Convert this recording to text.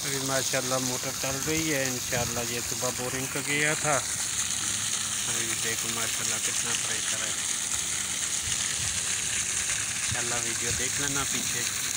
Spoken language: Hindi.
अभी माशाल्लाह मोटर चल रही है, इंशाल्लाह ये सुबह बोरिंग का गया था। अभी देखो माशाल्लाह कितना प्रेशर है। इंशाल्लाह वीडियो देख लेना पीछे।